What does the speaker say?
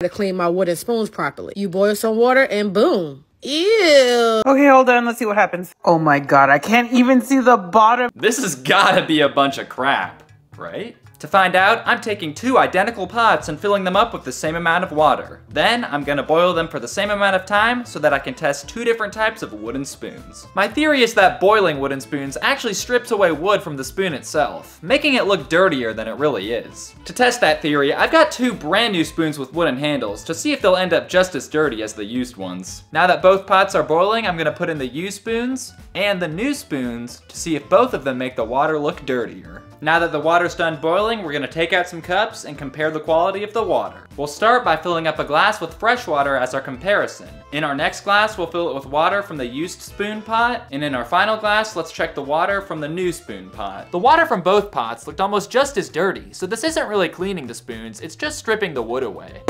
to clean my wooden spoons properly. You boil some water and boom. Ew. Okay, hold on. Let's see what happens. Oh my god, I can't even see the bottom. This has gotta be a bunch of crap, right? To find out, I'm taking two identical pots and filling them up with the same amount of water. Then, I'm gonna boil them for the same amount of time so that I can test two different types of wooden spoons. My theory is that boiling wooden spoons actually strips away wood from the spoon itself, making it look dirtier than it really is. To test that theory, I've got two brand new spoons with wooden handles to see if they'll end up just as dirty as the used ones. Now that both pots are boiling, I'm gonna put in the used spoons and the new spoons to see if both of them make the water look dirtier. Now that the water's done boiling, we're gonna take out some cups and compare the quality of the water. We'll start by filling up a glass with fresh water as our comparison. In our next glass, we'll fill it with water from the used spoon pot, and in our final glass, let's check the water from the new spoon pot. The water from both pots looked almost just as dirty, so this isn't really cleaning the spoons, it's just stripping the wood away.